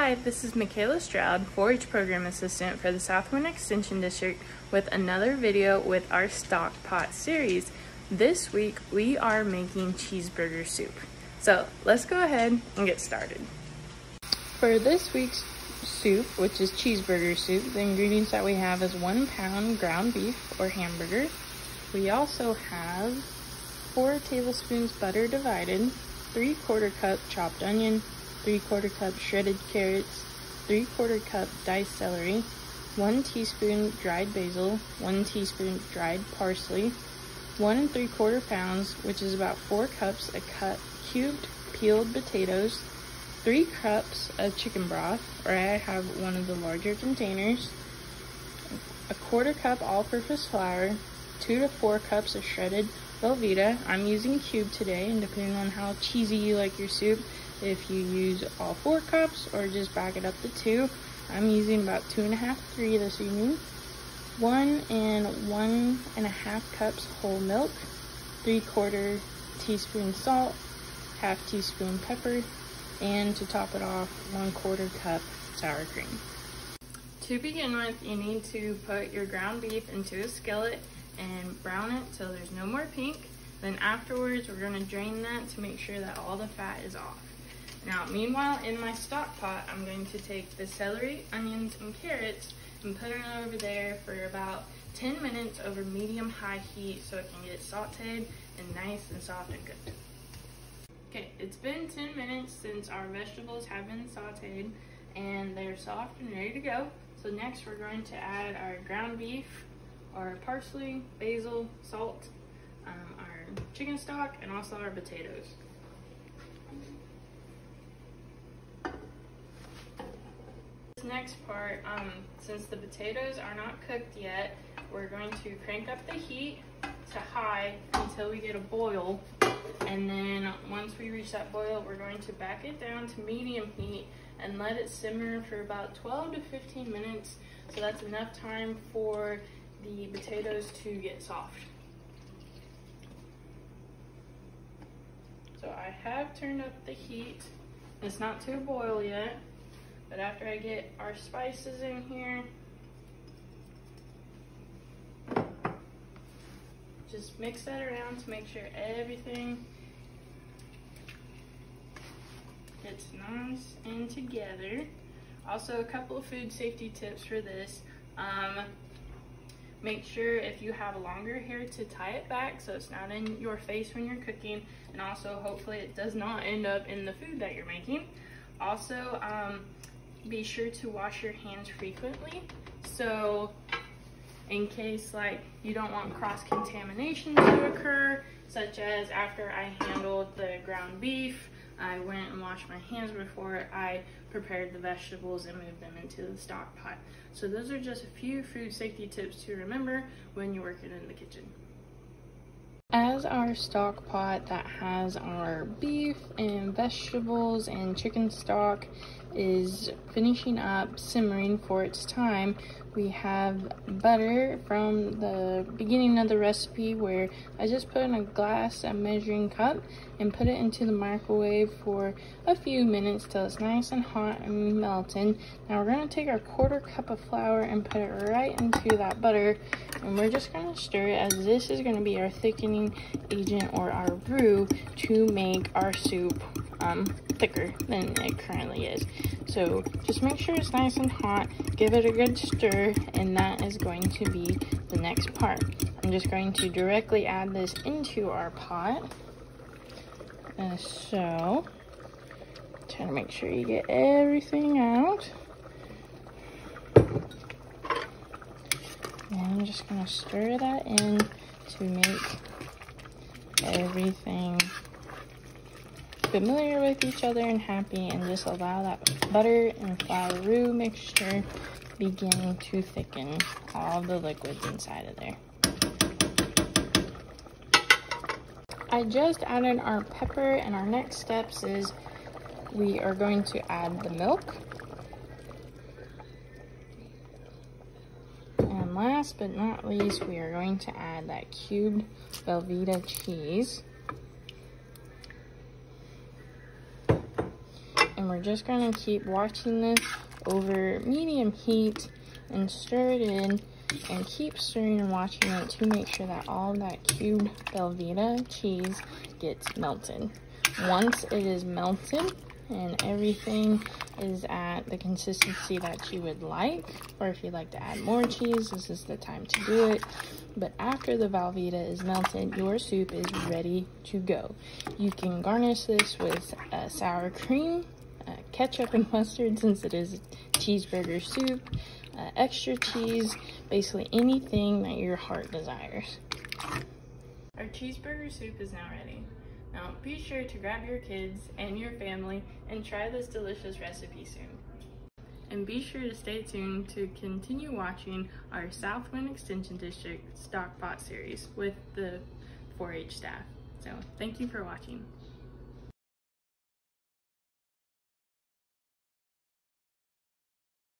Hi, this is Michaela Stroud, 4-H Program Assistant for the Southwind Extension District with another video with our Stock Pot series. This week we are making cheeseburger soup. So let's go ahead and get started. For this week's soup, which is cheeseburger soup, the ingredients that we have is one pound ground beef or hamburger. We also have four tablespoons butter divided, three quarter cup chopped onion, 3 quarter cup shredded carrots, 3 quarter cup diced celery, 1 teaspoon dried basil, 1 teaspoon dried parsley, 1 and 3 quarter pounds, which is about 4 cups of cut cubed peeled potatoes, 3 cups of chicken broth, or I have one of the larger containers, a quarter cup all-purpose flour, 2 to 4 cups of shredded Velveeta. I'm using cube today, and depending on how cheesy you like your soup, if you use all four cups or just back it up to two. I'm using about two and a half, three this evening. One and one and a half cups whole milk, three quarter teaspoon salt, half teaspoon pepper, and to top it off, one quarter cup sour cream. To begin with, you need to put your ground beef into a skillet and brown it so there's no more pink. Then afterwards, we're gonna drain that to make sure that all the fat is off. Now, meanwhile, in my stock pot, I'm going to take the celery, onions, and carrots and put it over there for about 10 minutes over medium-high heat so it can get sauteed and nice and soft and good. Okay, it's been 10 minutes since our vegetables have been sauteed and they're soft and ready to go. So next we're going to add our ground beef, our parsley, basil, salt, um, our chicken stock, and also our potatoes. This next part, um, since the potatoes are not cooked yet, we're going to crank up the heat to high until we get a boil. And then once we reach that boil, we're going to back it down to medium heat and let it simmer for about 12 to 15 minutes. So that's enough time for the potatoes to get soft. So I have turned up the heat. It's not to a boil yet. But after I get our spices in here, just mix that around to make sure everything gets nice and together. Also, a couple of food safety tips for this. Um, make sure if you have longer hair to tie it back so it's not in your face when you're cooking. And also, hopefully it does not end up in the food that you're making. Also, um, be sure to wash your hands frequently. So in case like you don't want cross-contamination to occur, such as after I handled the ground beef, I went and washed my hands before I prepared the vegetables and moved them into the stock pot. So those are just a few food safety tips to remember when you're working in the kitchen. As our stock pot that has our beef and vegetables and chicken stock is finishing up simmering for its time, we have butter from the beginning of the recipe where I just put in a glass, a measuring cup, and put it into the microwave for a few minutes till it's nice and hot and melting. Now we're going to take our quarter cup of flour and put it right into that butter, and we're just going to stir it as this is going to be our thickening agent or our roux to make our soup um, thicker than it currently is. So just make sure it's nice and hot, give it a good stir, and that is going to be the next part. I'm just going to directly add this into our pot. And so, try to make sure you get everything out. And I'm just going to stir that in to make everything familiar with each other and happy and just allow that butter and flour roux mixture begin to thicken all the liquids inside of there. I just added our pepper and our next steps is we are going to add the milk. And last but not least, we are going to add that cubed Velveeta cheese. and we're just gonna keep watching this over medium heat and stir it in and keep stirring and watching it to make sure that all that cubed Velveeta cheese gets melted. Once it is melted and everything is at the consistency that you would like, or if you'd like to add more cheese, this is the time to do it. But after the Velveeta is melted, your soup is ready to go. You can garnish this with uh, sour cream, uh, ketchup and mustard since it is cheeseburger soup, uh, extra cheese, basically anything that your heart desires. Our cheeseburger soup is now ready. Now be sure to grab your kids and your family and try this delicious recipe soon. And be sure to stay tuned to continue watching our Southwind Extension District Stockpot series with the 4-H staff. So thank you for watching.